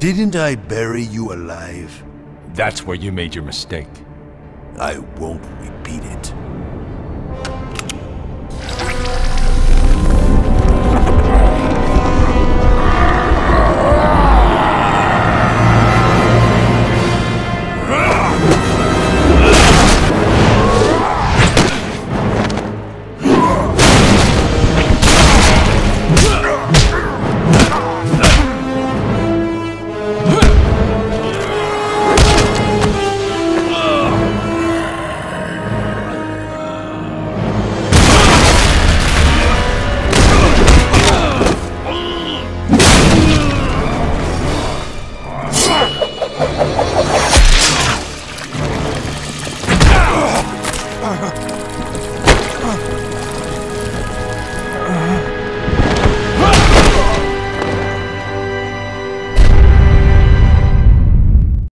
Didn't I bury you alive? That's where you made your mistake. I won't repeat it. Uh-huh.